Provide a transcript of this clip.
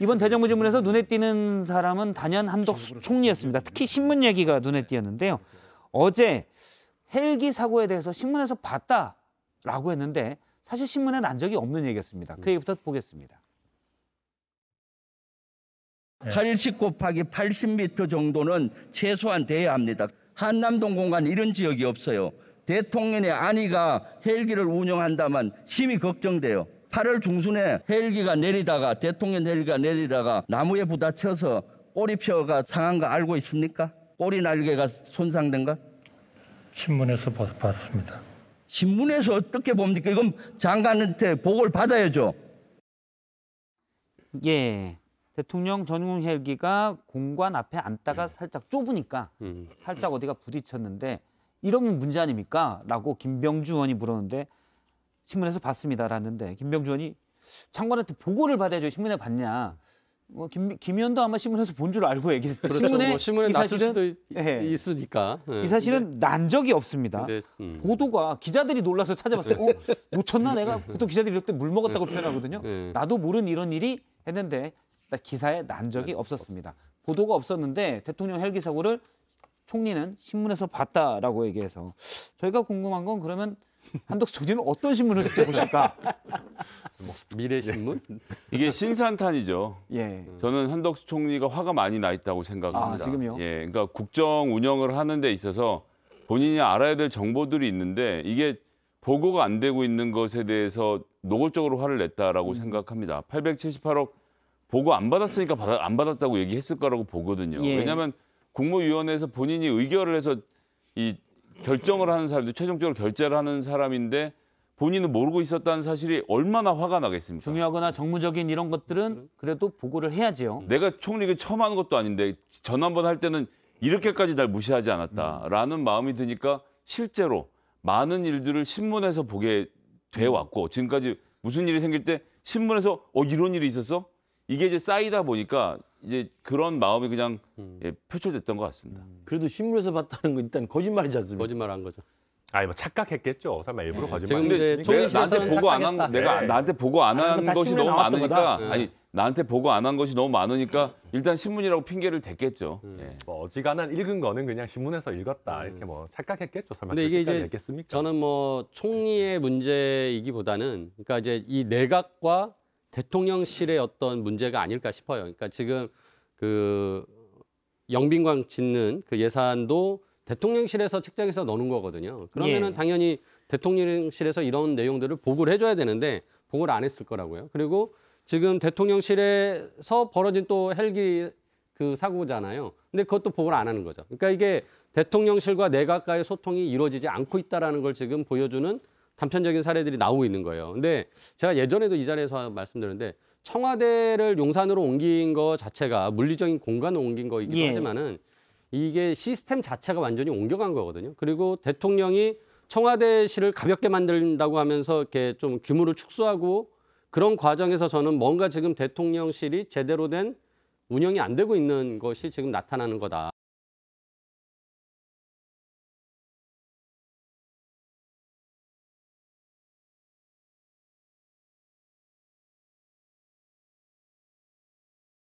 이번 대정부 질문에서 눈에 띄는 사람은 단연 한덕수 총리였습니다. 특히 신문 얘기가 눈에 띄었는데요. 어제 헬기 사고에 대해서 신문에서 봤다라고 했는데 사실 신문에 난 적이 없는 얘기였습니다. 그 얘기부터 보겠습니다. 80 곱하기 80m 정도는 최소한 돼야 합니다. 한남동 공간 이런 지역이 없어요. 대통령의 안위가 헬기를 운영한다면 심히 걱정돼요. 8월 중순에 헬기가 내리다가 대통령 헬기가 내리다가 나무에 부딪혀서 꼬리표가 상한 거 알고 있습니까? 꼬리 날개가 손상된 것? 신문에서 봐- 봤습니다. 신문에서 어떻게 봅니까? 이건 장관한테 보고를 받아야죠. 예. 대통령 전용 헬기가 공관 앞에 앉다가 살짝 좁으니까 음. 살짝 어디가 부딪혔는데 이러면 문제 아닙니까? 라고 김병주 의원이 물었는데 신문에서 봤습니다라는데 김병주 의원이 장관한테 보고를 받아야죠. 신문에 봤냐. 뭐 김, 김 의원도 아마 신문에서 본 줄 알고 얘기했어요. 그렇죠. 신문에 뭐 신문에 이 사실은 예. 있으니까. 예. 이 사실은 난 적이 없습니다. 근데, 음. 보도가 기자들이 놀라서 찾아봤을 때, 어, 놓쳤나 내가? 보통 기자들이 이럴 때 물 먹었다고 표현하거든요. 네. 나도 모르는 이런 일이 했는데 나 기사에 난 적이 없었습니다. 보도가 없었는데 대통령 헬기 사고를 총리는 신문에서 봤다라고 얘기해서 저희가 궁금한 건 그러면 한덕수 총리는 어떤 신문을 직접 보실까? 미래 신문? 이게 신산탄이죠. 예. 저는 한덕수 총리가 화가 많이 나 있다고 생각합니다. 아, 지금요? 예, 그러니까 국정 운영을 하는 데 있어서 본인이 알아야 될 정보들이 있는데 이게 보고가 안 되고 있는 것에 대해서 노골적으로 화를 냈다라고 생각합니다. 878억 보고 안 받았으니까 받아, 안 받았다고 얘기했을 거라고 보거든요. 예. 왜냐하면 국무위원회에서 본인이 의결을 해서 이 결정을 하는 사람들 최종적으로 결재를 하는 사람인데 본인은 모르고 있었다는 사실이 얼마나 화가 나겠습니까? 중요하거나 정무적인 이런 것들은 그래도 보고를 해야지요. 내가 총리가 처음 하는 것도 아닌데 전 한 번 할 때는 이렇게까지 날 무시하지 않았다라는 마음이 드니까 실제로 많은 일들을 신문에서 보게 돼 왔고 지금까지 무슨 일이 생길 때 신문에서 어 이런 일이 있었어 이게 이제 쌓이다 보니까 이제 그런 마음이 그냥 예, 표출됐던 것 같습니다. 그래도 신문에서 봤다는 건 일단 거짓말이지 않습니까? 거짓말한 거죠. 아니 뭐 착각했겠죠. 설마 일부러 거짓말. 지금 근데 내가 나한테 보고 안 한 착각했다. 내가 네. 나한테 보고 안 안 한 한건다 것이 신문에 너무 나왔던 많으니까 거다. 아니 나한테 보고 안 한 것이 너무 많으니까 일단 신문이라고 핑계를 댔겠죠. 예. 뭐 어지간한 읽은 거는 그냥 신문에서 읽었다 이렇게 뭐 착각했겠죠. 설마 근데 이게 그렇게까지 이제 했겠습니까? 저는 뭐 총리의 문제이기보다는 그러니까 이제 이 내각과 대통령실의 어떤 문제가 아닐까 싶어요. 그러니까 지금 그 영빈관 짓는 그 예산도 대통령실에서 책정해서 넣는 거거든요. 그러면은 예. 당연히 대통령실에서 이런 내용들을 보고를 해줘야 되는데 보고를 안 했을 거라고요. 그리고 지금 대통령실에서 벌어진 또 헬기 그 사고잖아요. 근데 그것도 보고를 안 하는 거죠. 그러니까 이게 대통령실과 내각과의 소통이 이루어지지 않고 있다라는 걸 지금 보여주는 단편적인 사례들이 나오고 있는 거예요. 근데 제가 예전에도 이 자리에서 말씀드렸는데 청와대를 용산으로 옮긴 거 자체가 물리적인 공간을 옮긴 거이기도 예. 하지만은 이게 시스템 자체가 완전히 옮겨간 거거든요. 그리고 대통령이 청와대실을 가볍게 만든다고 하면서 이렇게 좀 규모를 축소하고 그런 과정에서 저는 뭔가 지금 대통령실이 제대로 된 운영이 안 되고 있는 것이 지금 나타나는 거다.